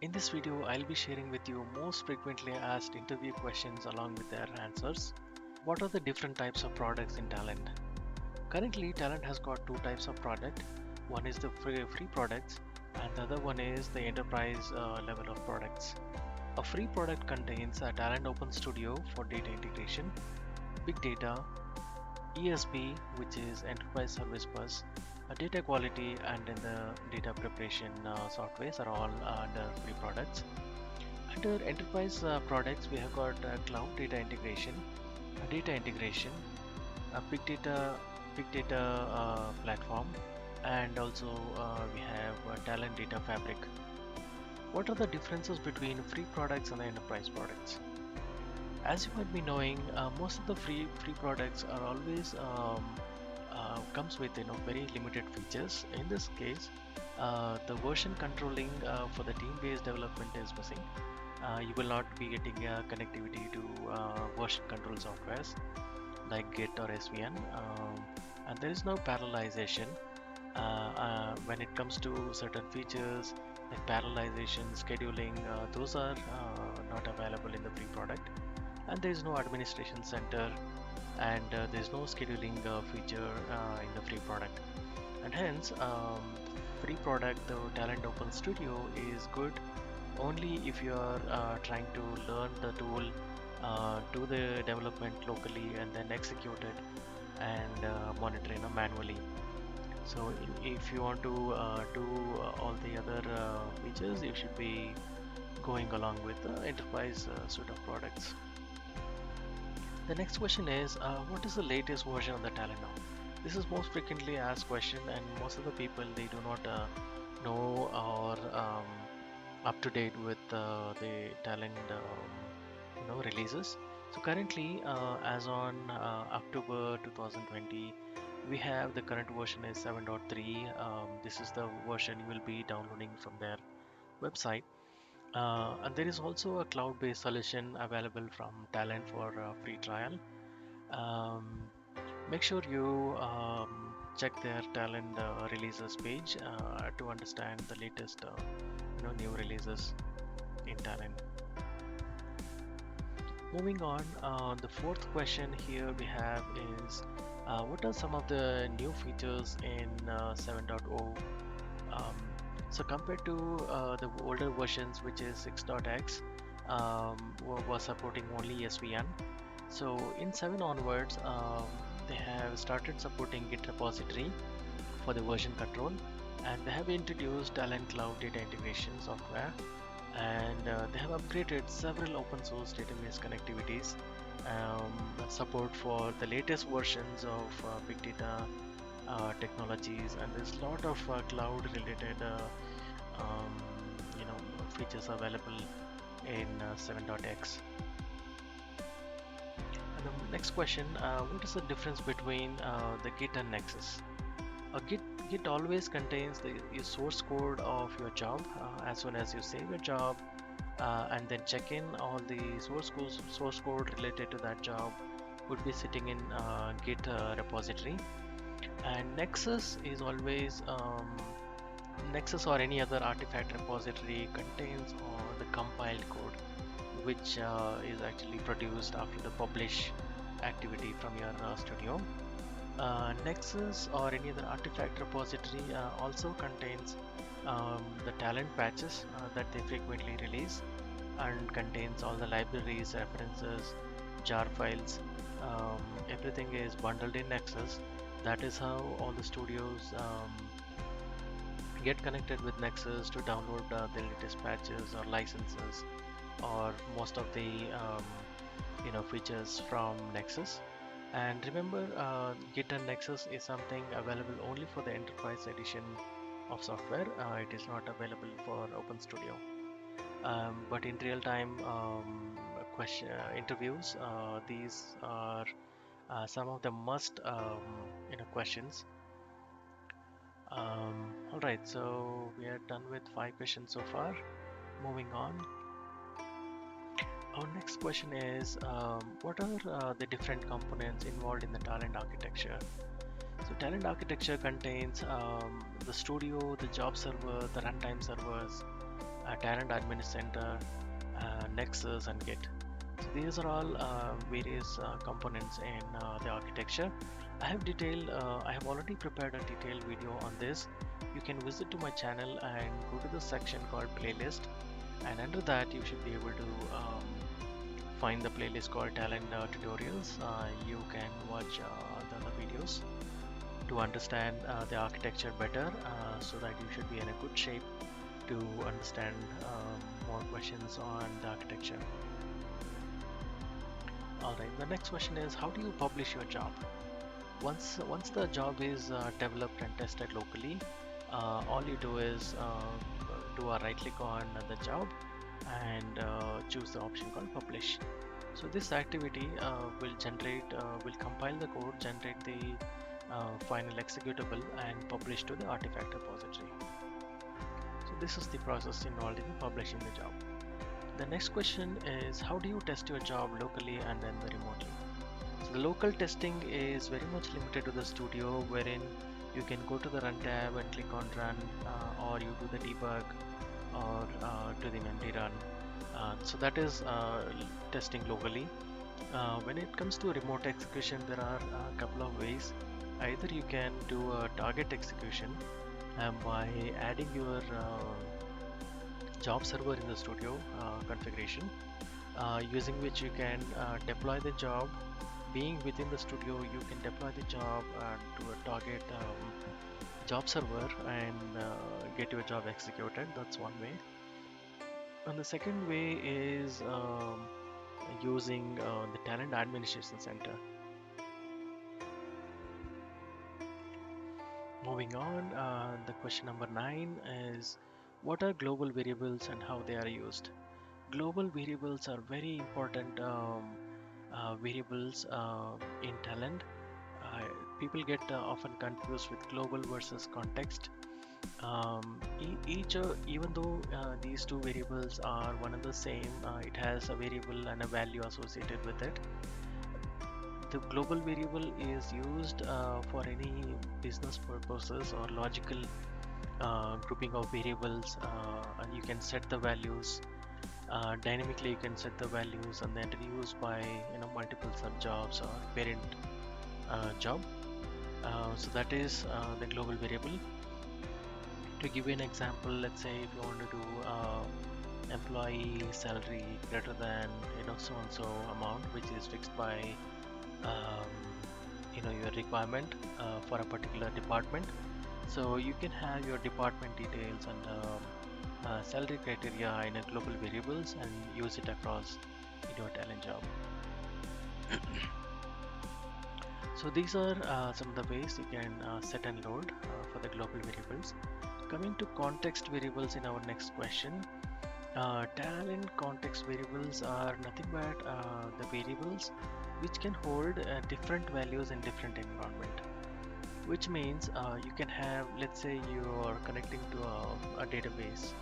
In this video, I'll be sharing with you most frequently asked interview questions along with their answers. What are the different types of products in Talend? Currently, Talend has got two types of product. One is the free, products and the other one is the enterprise uh, level of products. A free product contains a Talend Open Studio for data integration, big data, ESB which is Enterprise Service Bus, data quality and then the data preparation uh, softwares are all uh, under free products. Under enterprise uh, products we have got uh, cloud data integration, data integration, a big data big data uh, platform and also uh, we have talend data fabric what are the differences between free products and enterprise products as you might be knowing uh, most of the free free products are always um, uh, comes with you know very limited features. In this case uh, the version controlling uh, for the team based development is missing. Uh, you will not be getting a connectivity to version control softwares like git or svn um, and there is no parallelization uh, uh, when it comes to certain features like parallelization, scheduling, uh, those are not available in the free product. And there is no administration center and there is no scheduling feature in the free product. And hence, um, free product, the Talend Open Studio is good only if you are uh, trying to learn the tool, uh, do the development locally, and then execute it and uh, monitor you know, manually so if you want to uh, do uh, all the other uh, features you should be going along with the enterprise uh, suite of products the next question is uh, what is the latest version of the talend now this is most frequently asked question and most of the people they do not uh, know or um, up to date with the talend um, you know releases. So currently as on October 2020 we have the current version is 7.3 um, this is the version you will be downloading from their website uh, and there is also a cloud-based solution available from talend for free trial. Um, make sure you um, check their talend uh, releases page uh, to understand the latest uh, you know new releases in talend moving on uh, the fourth question here we have is uh, what are some of the new features in uh, 7.0 um, so compared to uh, the older versions which is 6.x um, was supporting only SVN so in 7 onwards um, they have started supporting git repository for the version control and they have introduced talend cloud data integration software and uh, they have upgraded several open source database connectivities um, support for the latest versions of uh, big data technologies and there's a lot of uh, cloud related uh, um, you know features available in 7.x and the next question what is the difference between the git and nexus? A git git always contains the source code of your job uh, as soon as you save your job uh, and then check in all the source code, source code related to that job would be sitting in uh, git uh, repository and nexus is always um, nexus or any other artifact repository contains uh, the compiled code which uh, is actually produced after the publish activity from your uh, studio nexus or any other artifact repository also contains um, the talend patches uh, that they frequently release and contains all the libraries, references, jar files. Um, everything is bundled in Nexus. That is how all the studios um, get connected with Nexus to download uh, the latest patches or licenses or most of the um, you know features from Nexus. And remember, uh, Git and Nexus is something available only for the Enterprise Edition of software uh, it is not available for open studio um, but in real time um, question uh, interviews uh, these are uh, some of the must um, you know questions. Um, all right so we are done with five questions so far. Moving on. Our next question is um, what are uh, the different components involved in the talend architecture? So talend architecture contains um, the studio, the job server, the runtime servers, uh, Talend Admin Center, uh, Nexus, and Git. So these are all uh, various uh, components in uh, the architecture. I have detailed, uh, I have already prepared a detailed video on this. You can visit to my channel and go to the section called playlist and under that you should be able to um, find the playlist called talend uh, tutorials. Uh, you can watch the other videos to understand the architecture better so that you should be in a good shape to understand um, more questions on the architecture. Alright, the next question is how do you publish your job? Once, once the job is uh, developed and tested locally, uh, all you do is uh, do a right click on the job and uh, choose the option called publish. So this activity uh, will generate, will compile the code, generate the final executable and publish to the artifact repository. So this is the process involved in publishing the job. The next question is how do you test your job locally and then remotely? So the local testing is very much limited to the studio wherein you can go to the run tab and click on run uh, or you do the debug or uh, do the memory run. Uh, so that is uh, testing locally. Uh, when it comes to remote execution there are a couple of ways. Either you can do a target execution um, by adding your uh, job server in the studio uh, configuration uh, using which you can uh, deploy the job. Being within the studio you can deploy the job to a target um, job server and get your job executed. That's one way. And the second way is um, using uh, the talend administration center. Moving on uh, the question number nine is what are global variables and how they are used? Global variables are very important um, uh, variables uh, in talend. Uh, people get uh, often confused with global versus context. Um, each, uh, even though uh, these two variables are one and the same, it has a variable and a value associated with it. The global variable is used for any business purposes or logical uh, grouping of variables uh, and you can set the values uh, dynamically you can set the values and then reuse by you know multiple sub jobs or parent uh, job. Uh, so that is uh, the global variable. To give you an example let's say if you want to do employee salary greater than you know so and so amount which is fixed by um, you know your requirement for a particular department so you can have your department details and um, uh, salary criteria in a global variables and use it across your talend job. So these are uh, some of the ways you can uh, set and load uh, for the global variables. Coming to context variables in our next question uh, talend context variables are nothing but uh, the variables which can hold different values in different environment which means uh, you can have let's say you are connecting to a, a database.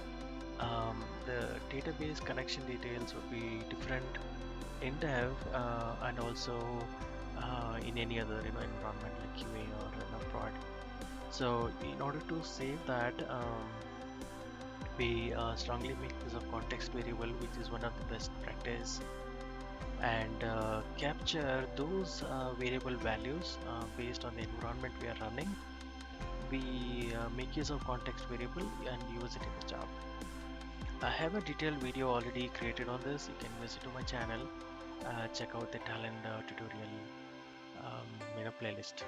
Um, the database connection details would be different in dev uh, and also uh, in any other you know environment like QA or you know, prod. So in order to save that um, we uh, strongly make use of context variable which is one of the best practice and uh, capture those uh, variable values uh, based on the environment we are running. We uh, make use of context variable and use it in the job. I have a detailed video already created on this. You can visit to my channel. Uh, check out the talend uh, tutorial um, you know, playlist